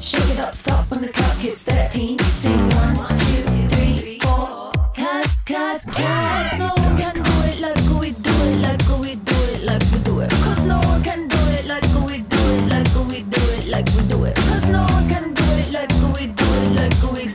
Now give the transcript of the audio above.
Shake it up, stop when the clock hits 13. Sing one, two, three, four. Cause, cause, cause, no one can do it like we do it, like we do it, like we do it. Cause no one can do it like we do it, like we do it, like we do it. Cause no one can do it like we do it, like we do it.